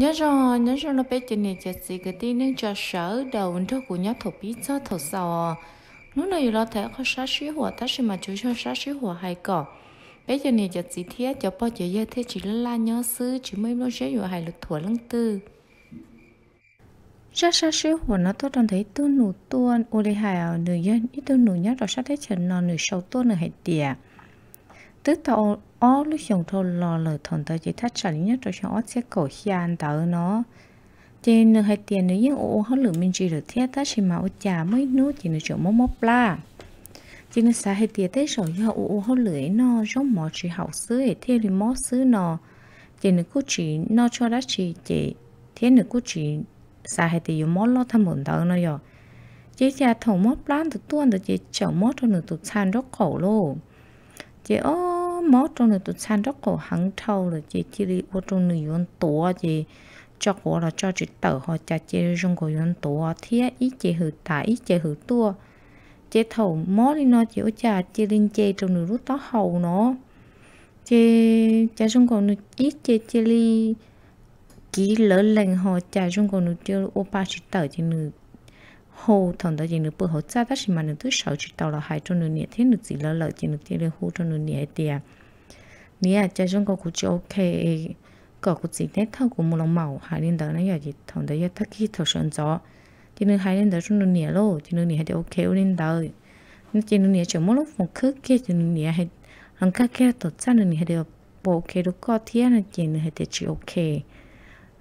nhớ rồi nhớ rồi nó bé giờ này chả gì cái tin nên cho sở đầu vấn đề của nhớ thổ bí cho thổ sò. Nó này là thể có sát sĩ hỏa ta sẽ mà chú cho sát sĩ hỏa hay cỏ bé giờ này chả gì thiết cho bao giờ giờ thế, chỉ là la nhớ sư chỉ mới nói sẽ อยู่ hay lực thua lăng tư. Sát sát sĩ hỏa nó tôi đang thấy tôi nụ tuôn ô lê hài ở nửa dân ít tôi nụ nhớ rồi sát thế chân nó nửa sau tuôn nửa hải tiệt tức tao ó lúc chồng thôi lo lời thằng tới chỉ thắt chặt nhất rồi xong ó sẽ cổ hiền tớ nó. Chỉ nửa hai tiền nữa những ô họ lựa mình chỉ được thiết ta chỉ mà ô chả mấy nút chỉ nửa chỗ mốc mốc la chỉ nửa xã hai tiền tới rồi giờ ô họ lưỡi nó giống mỏ chỉ học sứ để thiết thì mỏ sứ nó. Chỉ nửa cú chỉ nó cho đã chỉ chỉ thiết nửa cú chỉ xã hai tiền mỏ lo tham mượn tớ nó rồi chỉ chả thầu mốc lan từ tuôn từ chỉ chở mốc cho nửa tụt san rất khổ luôn. Chỉ ô mó trong này tụi san rất cổ hẳn thâu là chị chỉ đi ô trong này yon tổ chị cho cổ là cho chị tờ họ chả chị trong cổ yon tổ thì ý chị hử tả ý chị hử tua chị thầu mó đi nó chị ô chả chị linh chị trong này rút tó hầu nó chị chả trong cổ này ít chị chị đi kỹ lỡ lành họ chả trong cổ này chị ô ba chị tờ chị nữ hồ thằng đó chỉ được bữa hồ cha ta chỉ mà được thứ sáu chỉ tàu là hai trong nửa nhẹ thế được chỉ là lợi chỉ được tiền được hồ trong nửa nhẹ tiền nè cho chúng có cũng chỉ ok, có cũng chỉ thế thâu của một lòng màu, hai liên đó nó giờ chỉ thằng đó giờ thắc khi thầu sơn gió. Chỉ được hai liên đó trong nửa nhẹ lô chỉ được nhẹ thì ok liên đó nó chỉ nửa nhẹ chỉ một lúc một khứ kia chỉ nửa nhẹ hay lần các kia tổ chức nửa nhẹ thì bộ ok được có thiên là chỉ được thì chỉ ok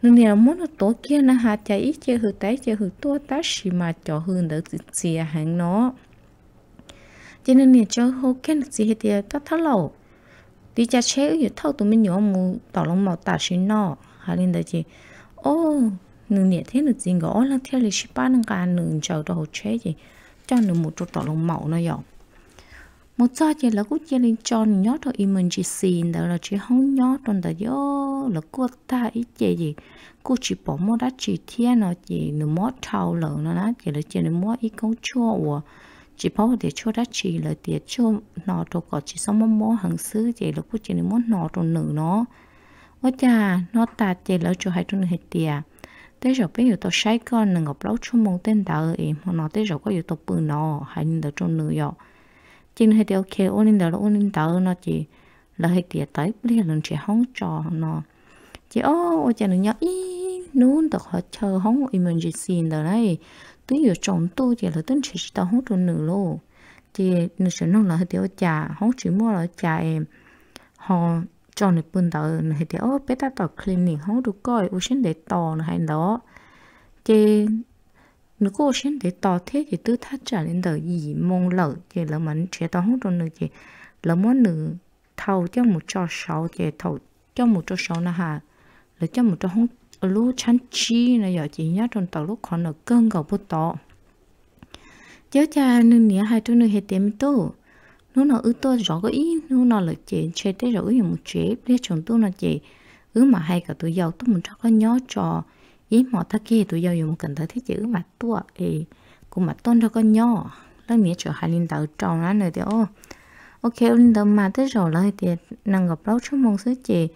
nên nhà muốn nó tổ kia nó hạt chạy ít chơi hư tái chơi hư tua ta xì mà cho hư đỡ gì hàng nó. Cho nên nhà cho hô cái gì hết thì ta thắt lẩu, đi cha chế ở thâu tụi mình nhỏ mù tỏ lòng màu tả xí nó hà lên đây chị ô nương nhà thế được gì gõ là theo lịch sử ba nâng cả nương chờ đồ chế gì cho nương một chút tỏ lòng màu nó dọc một cho chị là cũng chỉ lên cho nhớ thôi. Emergency đó là chỉ không nhớ trong đó. Yo là cô ta ít gì gì? Cô chỉ bỏ mua đã chỉ thiên nó chỉ nửa mót thầu lợn nó nó chị là chỉ nó mót ít công chua của chỉ bảo để cho đã chỉ là để cho nó đồ có chỉ xong mua mua hàng xứ chị là cô chỉ nó mót nó trong nửa nó. Ôi cha nó ta chỉ là cho hai trong hết tiền thế rồi bây giờ tôi sai con nâng ngọc lâu chung mong tên đạo em nó thế rồi có yếu tố bự nó hay là trong nửa rồi chính hay điều kia ôn đó ôn ôn đó nó chỉ là hay tiệt tới bây giờ chỉ không cho nó. Chỉ ô ô chẳng nhớ ý nôn được họ chờ không emergency đó này. Tôi giờ chồng tôi chỉ là tính chỉ tao không được nữa luôn chỉ nó sẽ nói là hay điều trà không chỉ mua là trà em. Họ cho này bún đó hay điều bé ta tao clinic không được coi ô xin để tò nó hay đó. Chỉ nếu cô xin để tỏ thế thì tư thắt trả lên đời gì mong lợ thì là mình sẽ tỏ hút cho nữa thì là muốn nữ thầu cho một trò sáu thì thầu cho một trò sáu là hà là cho một trò không lú chăn chi là giờ chỉ nhớ trong tàu lúc còn ở cơn gầu bút tỏ cháu cha nên nhớ hai đứa nữ hệ tiệm tu nó nó ư tôi rõ cái ý nó nó là chị chơi tới rồi một chế biết chồng tôi là chị ư mà hay cả tôi giàu tôi muốn cho có nhớ trò ý, mỏ ta kia tụi giao dùng cần tới thế chữ mà tua thì cũng mà tôn cho con nhỏ. Lấy nghĩa cho hai linh đạo tròn á nữa thì, ô, ok, linh đạo mà tới rồi lại thì năng gặp lâu trong mong sứ chị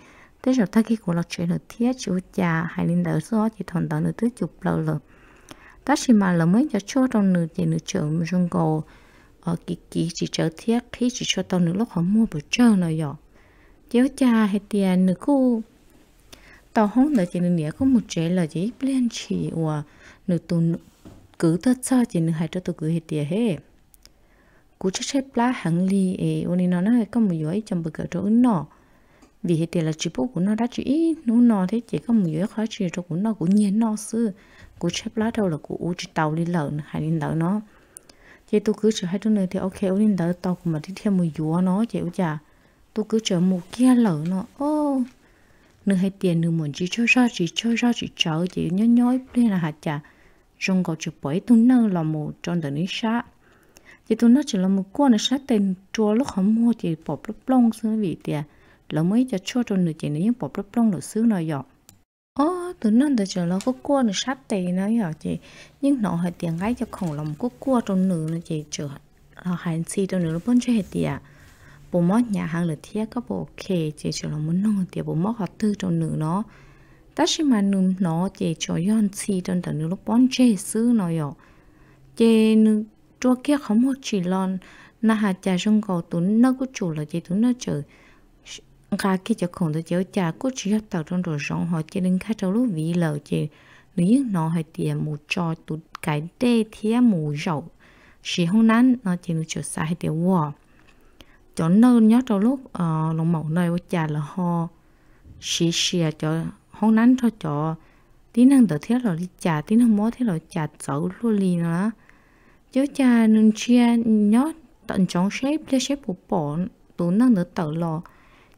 tới rồi ta kia của là chuyện là thiết chủ cha, hai linh đạo số chị thuận đạo nữa tới chụp lâu rồi. Ta chỉ mà là mới cho cho trong nửa thì nửa trường trong cổ. Ở kỳ kỳ chỉ trở thiết khi chỉ cho tao nửa lúc họ mua bữa trưa này rồi cháu cha hay tiền nửa cô tao không đợi chị nên có một trẻ là chị lên chỉ và nữ tu cứ tất sao chị nên hai cho tôi cứ hết tiền hết cú chắc xếp lá hàng ly ấy ôn nó nó có một giỏi trong bực ở chỗ nó vì hết tiền là chỉ bố của nó đã chỉ nó nó thế chỉ có một giỏi khó chịu cho của nó cũng nhiên nó sư, cú xếp lá đâu là cú chỉ tàu đi lợn hay đi lợn nó chị tôi cứ chờ hai đứa này thì ok ôn đỡ tàu mà đi theo một gió nó chịu già tôi cứ chờ một kia lợn nó ô nửa hai tiền nửa muốn chỉ cho ra, chỉ cho ra, chỉ chờ chỉ nhói nhói nên là hạt chả. Trong có chụp bấy tôi nơ là một trong đời nước sát chỉ tôi nói chỉ là một con là sát tên chua lúc không mua thì bỏ lấp lông xứ vì tiền là mới cho cho cho nửa chỉ nếu bỏ lấp lông được xứ nào dọ. Ô tôi nói tôi chỉ là có cua là sát tên nó dọ chị. Nhưng nó hay tiền gái cho khổng lòng có cua trong nửa là chị. Chờ là hành xì trong nửa nó cho chưa hết tiền bố mót nhà hàng là thiết có bộ ok chỉ cho là muốn nông thì bố mót họ tư cho nửa nó. Ta chỉ mà nữ nó chỉ cho yon chi trong tận lúc bón chê sư nó yo chế nữ cho kia không một chỉ lon na hạt trà trong cầu tún nó cứ chủ là chỉ tún nó chờ gà kia cho khổng tới chế trà có chỉ hấp tàu trong đồ rong họ chỉ đừng khác trong lúc vì lờ chế nếu nó hay tiền một cho tụt cái đê thía mù rậu, chỉ không nán nó chỉ nữ chờ sai hay tiền wow cho nó nhớ trong lúc ờ lòng mẫu nơi của cha là ho, xì xì à, cho không nán cho cho tí năng tự thiết rồi đi cha tí năng mó thiết rồi cha 走 luôn đi nữa chứ cha nên chia nhớ tận trong shape để shape bộ bỏ tú năng được tự lo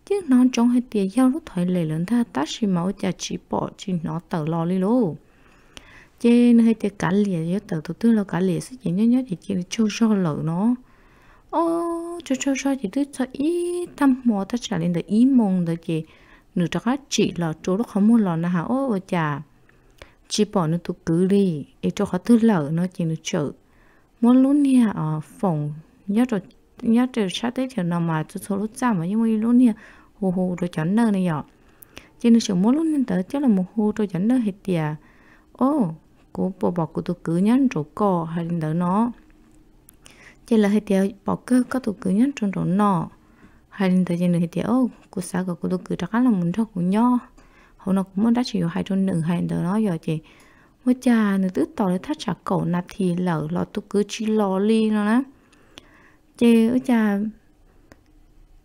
chứ nó trong hai tiền giao lúc thời lệ lớn tha, tát xì máu cha chỉ bỏ chỉ nó tự lo đi luôn chứ nó hay tiền cả lìa, nhớ tự tụ tư là cả lìa sự chỉ nhớ nhớ thì chỉ cho cho lỡ nó ô cho cho cho chỉ tức cho ý tâm mò ta trả lên được ý mong được gì nửa chắc chị là chỗ lúc không muốn lo na hả ô chà chỉ bỏ nó tụ cứ đi để cho họ tư lỡ nó chỉ nó chở muốn luôn nha ở phòng nhớ rồi nhớ rồi sát tới thì nào mà tôi số lúc ra mà nhưng mà luôn nha hù hù rồi chọn nơi này nhở chỉ nó chở muốn luôn nên tới chắc là một hù rồi chọn nơi hết tiệt ô cô bỏ bỏ cô tôi cứ nhắn rồi co hay là nó chỉ là hai tiệt bỏ cơ có tụ cứ nhân trong đó nọ hai lần tới trên nữa hai ô cô xã của cô tụ cứ chắc là muốn cho cô nho hôm nó cũng muốn đã chỉ hai trong nửa hai đó nó giờ chị mới cha nữa tức tỏ thắt chặt cổ nạt thì lỡ lọ tổ cứ chỉ lò li nó lắm chị ở cha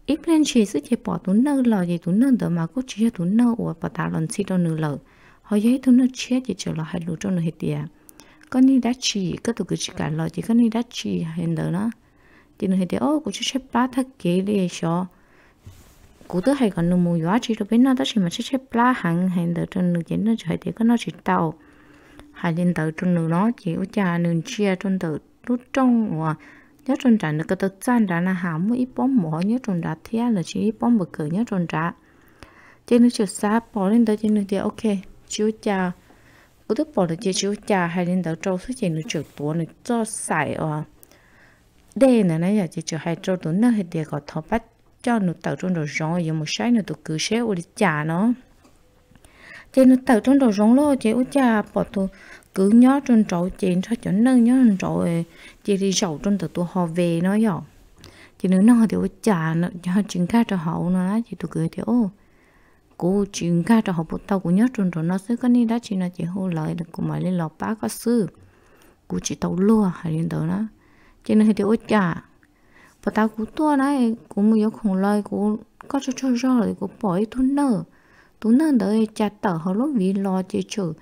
ít lên chỉ sức chị bỏ tú nơ lò gì tú nơ đó mà cô chỉ tú nơ của bà ta lần xí đâu nửa lỡ họ giấy tú nơ chết chị trở lại hai lũ trong nửa hai tiệt con đi đã chỉ cái tụ cứ chỉ cả lo chỉ con đi đã chỉ hiện đó. Nó chỉ nửa hết ô cũng chỉ xếp ba thắc kế đi cho cụ tớ hay còn nụ mua hóa chỉ được bên nó đó chỉ mà xếp xếp ba hàng hiện đó trên nửa chỉ nó chỉ thì có nó chỉ tàu. Hai lên tàu trên nửa nó, chỉ ở cha nửa chia trên tàu lúc trong và nhớ trong trả được cái tật gian ra là hàm mỗi bom mỏ nhớ trong trả thế là chỉ bom bực cỡ nhớ trong trả trên nó chiều xa bỏ lên tới trên nó thì, ok, chiếu chào cô tức bỏ được chỉ chiếu cha hai lên đầu trâu xuất hiện nó chiều tuổi nó cho xài ở đây này nãy giờ chỉ chiều hai trâu tuổi nó hết để có thọ bắt cho nó tạo trong đồ rong giờ một sai nó tụ cứ xéo đi trà nó chị nó tạo trong đầu rong lo chị út cha bỏ tôi cứ nhớ trong trâu chị cho cho nâng nhớ trong trâu chị đi sầu trong từ tu họ về nó rồi chị nữa nó thì út cha nó cho chính khác cho hậu nó chị tụ cười thì ô cô chuyện khác cho họ bút tao của nhớ trong rồi nó sẽ có đi đã chị nó chỉ hô lời được cũng mày lên lọ bá có sư. Cô chỉ tàu lúa hay đến đó. Nó cho nên thì ôi cha và tao cũng tua này cũng mới có khủng lời cũng có cho cho rồi cũng bỏ ít thun nợ. Tú nợ đợi cha tờ họ lúc vì lo chỉ chủ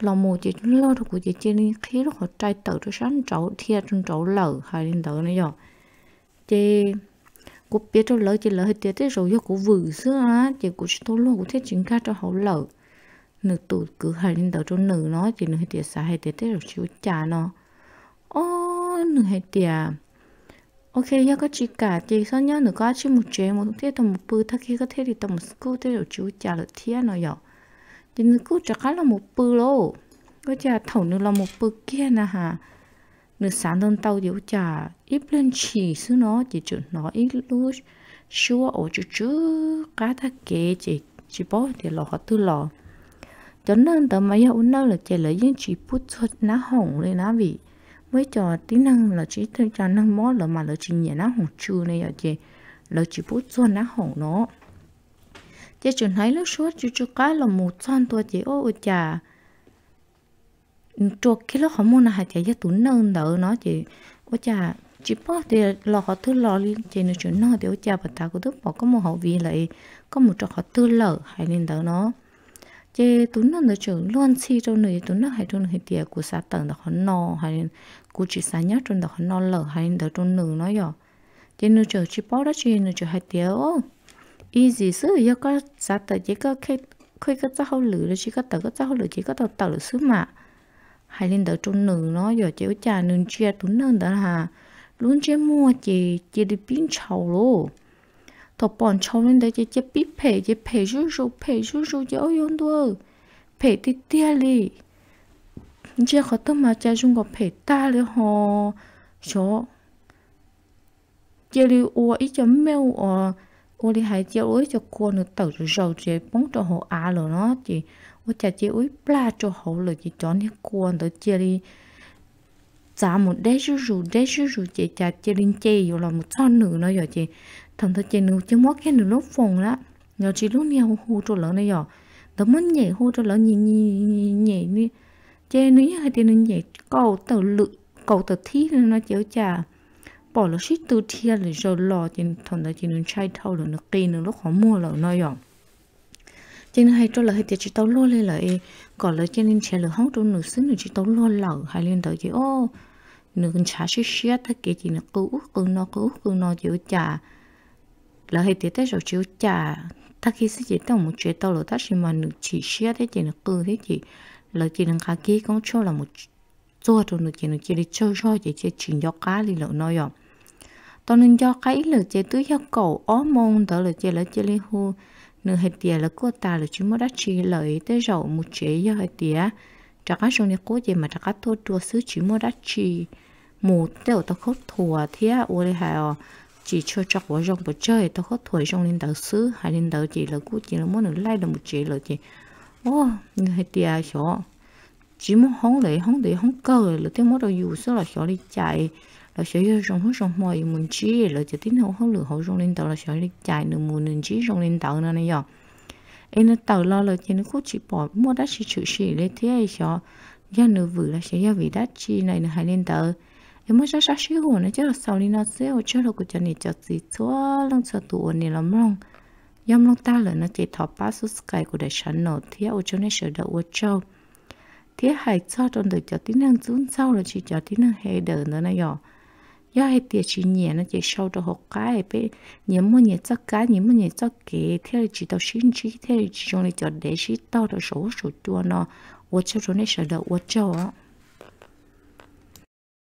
lo mù chỉ lo được của chỉ chỉ nên khi lúc họ trai tờ cho sáng trậu thiệt trong trâu lở, hay đến đó nữa rồi chế cô biết cho lỡ chỉ lỡ hết tiệt rồi do cô vừa xưa á, chỉ cô chỉ tôi luôn cô thấy chuyện khác cho hậu lỡ nữ tụ cứ hay lên đầu cho nữ nó, chỉ nữ hết tiệt xa hết tiệt rồi chịu trả nó. Ô, nữ hết tiệt ok nhớ có chỉ cả chỉ sao nhớ nữ có chỉ một chuyện một thế, tầm một bữa thắc khi có thể thì tầm một cô thế rồi chú trả lại thiên nó nhỏ thì nữ cứ chắc khá là một bữa lô có trả thầu nữ là một bữa kia nè hà nữa sáng đông tàu thì trả ít lên chỉ xứ nó, chỉ chữ nó ít lúc xua ở chú chú cá thác kế chỉ chỉ bó thì lò họ tư lò. Cho nên tớ mấy hậu nó là chỉ lấy những chỉ bút thuật ná hỏng lên ná vị. Mới cho tí năng là chỉ thôi cho năng mó là mà là chỉ nhẹ ná hỏng chư này à ở chị là chỉ bút thuật ná hỏng nó. Chị chuẩn thấy lúc suốt chú chú cá là một trăm tôi chị ô chà cho cái lo không muốn là hạt chạy tủ nâng đỡ nó chị ô chà chỉ bỏ thì lo họ thứ lo lên chị nó chuyện nó thì ô chà, bà ta có thức bỏ có một hậu vị lại, có một trò họ tư lở hay lên đỡ nó. Chế tú nó nó trưởng luôn chi cho người tú nó hay trong người tiệt của xã tầng đó họ no hay của chỉ xã nhất trong đó họ no lở hay đó trong nửa nó giờ chế nó chờ chỉ bỏ đó chị, nó chờ hay tiệt ô easy sự giờ có xã tầng chỉ có khi khi có cháu lử chỉ có tờ có cháu lử, chỉ có tờ tờ lử xứ mà hay lên đỡ trong nương nó, giờ chỉ cha nương chia tuấn nương đó hà luôn chế mua chỉ chỉ đi biến chầu luôn thọ bọn chầu lên đây chỉ chỉ biết phê chỉ phê rú rú, phê rú rú chỉ ôi yon đua. Phê đi tia li chỉ khó tâm mà cha dùng có phê ta li ho cho chỉ li ô ít cho mèo ô ô li hay chỉ ô cho cô nó tự rồi chỉ bóng cho họ à rồi nó chỉ 我家姐会不拉就好了，就找你关到这里。giá một đế rú rú đế rú rú chị chả chị linh chị yêu là một con nữ nó giờ chị thằng thật chị nữ chứ mất cái nữ lúc phòng đó giờ chị lúc nhiều hú cho lớn này giờ tớ muốn nhảy hú cho lớn nhảy nhảy nhảy đi chị nữ hay thì nữ nhảy cầu tờ lự cầu tờ thi nó chịu chả bỏ là shit từ thiên là rồi lò chị thằng thật chị nữ trai thâu là nó kỳ nữ lúc khó mua là nó giờ cho nên hay cho là hay chỉ tao lo lên lại còn là cho nên trẻ là hóng trong nửa xứ nửa chỉ tao lo lẩu hay lên tới chỉ ô, nửa con chả xí xí thế cái chỉ nó cứu cứu nó cứu cứu nó chịu trả là hay tiết tới rồi chịu trả ta khi xí dụng tao một chuyện tao là ta chỉ mà nửa chỉ xí thế chỉ nó cứu thế chỉ là chỉ năng khai kia cũng cho là một cho tôi nửa chỉ nó chỉ để cho chơi chỉ chỉ chuyện cho cá đi lợn nói rồi tao nên cho cái là chỉ tứ cho cầu ó mong đó là chỉ là chỉ liên hôn nửa hai tia là cô ta là chỉ mới đã chỉ lợi tới rậu một chế do hai tia trả các trong này cố gì mà trả các thua tua xứ chỉ mới đã chỉ một tiêu tao khóc thua thế ô ôi hà, chỉ cho cho của trong bữa chơi tao khóc thua trong linh đạo xứ. Hay linh đạo chỉ là cô chỉ là muốn được lại được một chế lợi chỉ ô, nửa hai tia chỗ chỉ muốn hóng lấy hóng để hóng cơ là tiếng mới đầu dù số là sợ đi chạy, là sợ yêu trong hóng trong mồi mình chỉ là chỉ tin hậu hậu lửa hậu trong linh tàu là sợ đi chạy nửa một nửa chỉ trong linh tàu nữa này giờ em nó tàu lo là chỉ nó cũng chỉ bỏ mua đã chỉ chịu chỉ lấy thế ấy cho do nửa vừa là sẽ do vì đã chi này là hai linh tàu. Em mới sát xíu hồ nó chứ là sau đi nó sẽ ở chỗ của cho này cho gì chúa lăng sợ tụ này lắm lòng yam long ta là nó chỉ thọ ba số sky của đại sản nổ thế ở chỗ này sợ đậu ở châu thế hay cho trong đời cho tiếng năng dũng sau là chỉ cho tiếng năng hệ đời nữa này rồi do hay tiệt chỉ nhẹ nó chỉ sau đó học cái bé nhẹ mua nhẹ cho cái nhẹ mua nhẹ cho kế thế là chỉ tao xin chỉ thế là chỉ trong này cho để chỉ tao được số số chua nó 我就说那时候我叫啊。